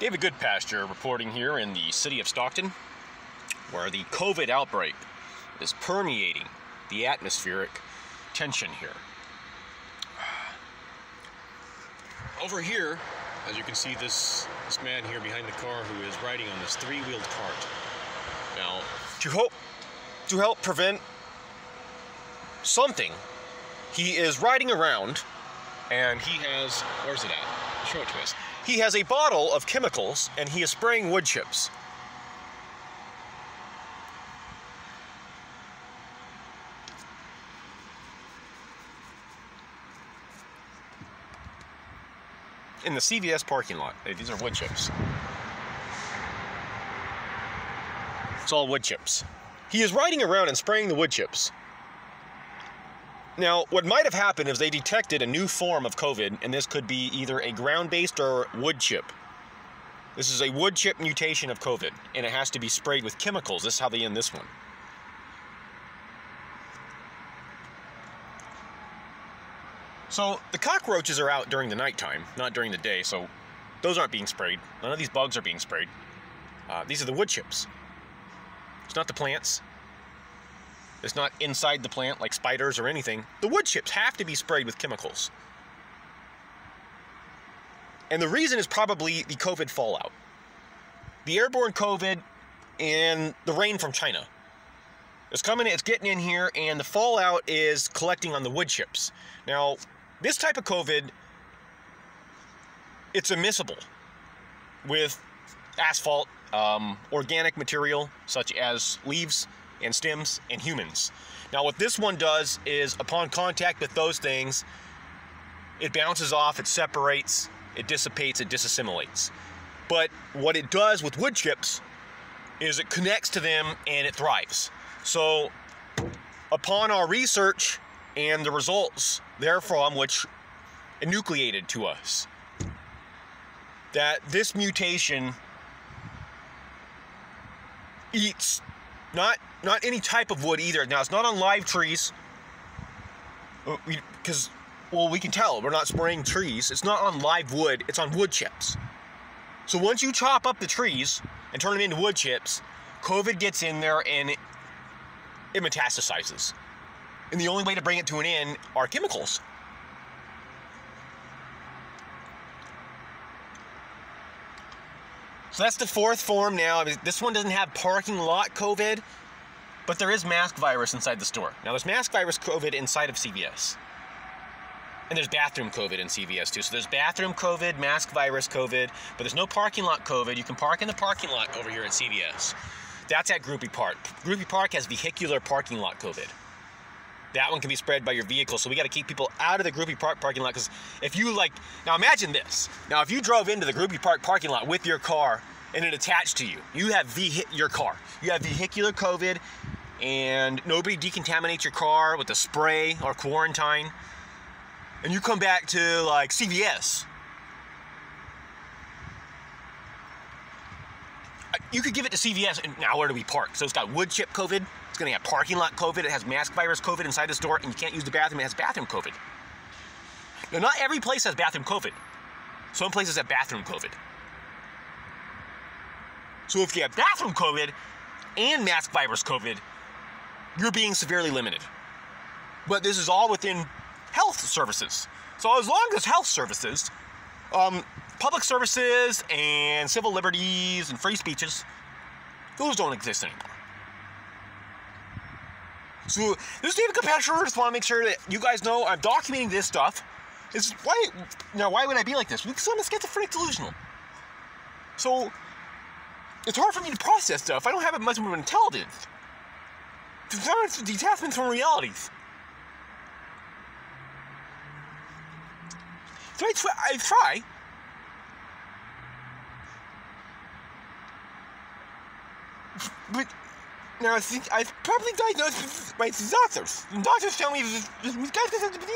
David Goodpasture reporting here in the city of Stockton, where the COVID outbreak is permeating the atmospheric tension here. Over here, as you can see, this this man here behind the car who is riding on this three-wheeled cart. Now, to help to help prevent something, he is riding around, and he has where's it at? Show it to us. He has a bottle of chemicals, and he is spraying wood chips. in the CVS parking lot. Hey, These are wood chips. It's all wood chips. He is riding around and spraying the wood chips. Now, what might have happened is they detected a new form of COVID, and this could be either a ground based or wood chip. This is a wood chip mutation of COVID, and it has to be sprayed with chemicals. This is how they end this one. So the cockroaches are out during the nighttime, not during the day, so those aren't being sprayed. None of these bugs are being sprayed. Uh, these are the wood chips. It's not the plants. It's not inside the plant like spiders or anything. The wood chips have to be sprayed with chemicals. And the reason is probably the COVID fallout. The airborne COVID and the rain from China. It's coming, it's getting in here, and the fallout is collecting on the wood chips. Now, this type of COVID, it's immiscible with asphalt, um, organic material such as leaves and stems and humans. Now, what this one does is upon contact with those things, it bounces off, it separates, it dissipates, it disassimilates. But what it does with wood chips is it connects to them and it thrives. So, upon our research and the results therefrom, which enucleated to us, that this mutation eats not not any type of wood either. Now it's not on live trees, uh, because well we can tell we're not spraying trees. It's not on live wood. It's on wood chips. So once you chop up the trees and turn them into wood chips, COVID gets in there and it, it metastasizes. And the only way to bring it to an end are chemicals. So that's the fourth form now. I mean, this one doesn't have parking lot COVID, but there is mask virus inside the store. Now there's mask virus COVID inside of CVS. And there's bathroom COVID in CVS too. So there's bathroom COVID, mask virus COVID, but there's no parking lot COVID. You can park in the parking lot over here at CVS. That's at Grupe Park. Grupe Park has vehicular parking lot COVID. That one can be spread by your vehicle, so we got to keep people out of the Grupe Park parking lot. Because if you like, now imagine this. Now, if you drove into the Grupe Park parking lot with your car and it attached to you, you have ve- your car. You have vehicular COVID, and nobody decontaminates your car with a spray or quarantine, and you come back to like CVS. You could give it to CVS, and now where do we park? So it's got wood chip COVID. It's to have parking lot COVID. It has mask virus COVID inside the store, and you can't use the bathroom. It has bathroom COVID. Now, not every place has bathroom COVID. Some places have bathroom COVID. So if you have bathroom COVID and mask virus COVID, you're being severely limited. But this is all within health services. So as long as health services, um, public services and civil liberties and free speeches, those don't exist anymore. So this is David. I just want to make sure that you guys know I'm documenting this stuff. It's why now why would I be like this? Because I'm a schizophrenic delusional. So it's hard for me to process stuff. I don't have much of an intelligence. It's detachment from realities. So I I try. But now I think I've probably diagnosed by the doctors. The doctors tell me guy's got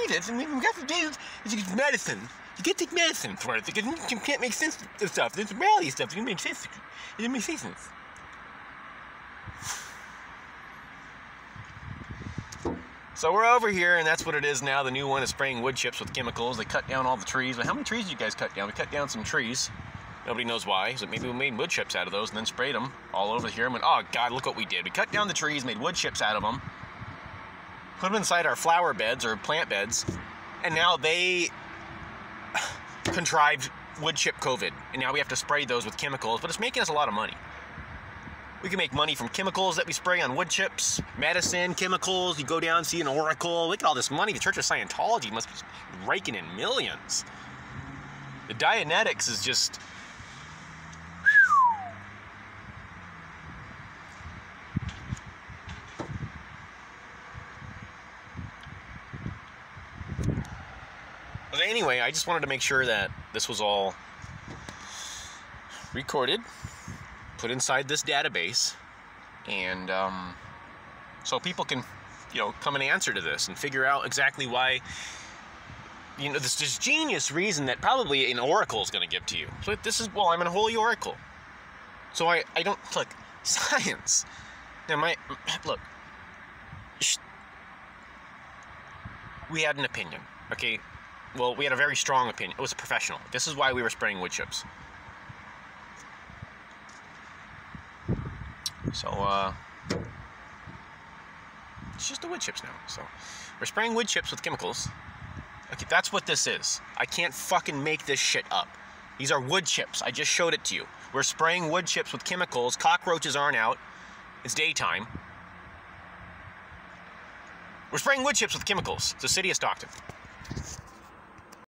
this, and we got to do this. medicine. You can't take medicine for it because you can't make sense of stuff. There's reality stuff. You can make sense. It doesn't make sense. So we're over here, and that's what it is now. The new one is spraying wood chips with chemicals. They cut down all the trees. But how many trees did you guys cut down? We cut down some trees. Nobody knows why. So maybe we made wood chips out of those and then sprayed them all over here and went, oh God, look what we did. We cut down the trees, made wood chips out of them, put them inside our flower beds or plant beds, and now they contrived wood chip COVID. And now we have to spray those with chemicals, but it's making us a lot of money. We can make money from chemicals that we spray on wood chips, medicine, chemicals. You go down, see an oracle. Look at all this money. The Church of Scientology must be raking in millions. The Dianetics is just. But anyway, I just wanted to make sure that this was all recorded, put inside this database, and um, so people can, you know, come and answer to this and figure out exactly why you know, this, this genius reason that probably an oracle is going to give to you. So this is, well, I'm an holy oracle. So I, I don't, look, science. Now, my, look, we had an opinion, okay? Well, we had a very strong opinion. It was professional. This is why we were spraying wood chips. So, uh, it's just the wood chips now. So, we're spraying wood chips with chemicals Okay, that's what this is. I can't fucking make this shit up. These are wood chips. I just showed it to you. We're spraying wood chips with chemicals. Cockroaches aren't out. It's daytime. We're spraying wood chips with chemicals. It's the city of Stockton.